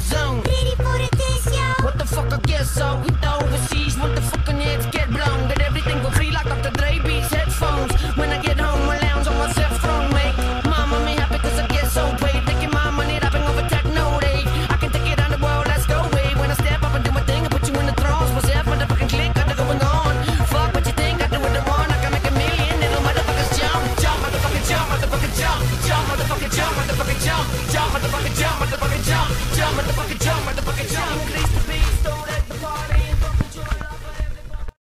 zone. Ready for the test, yo. What the fuck, I guess so. down, motherfucker, jump.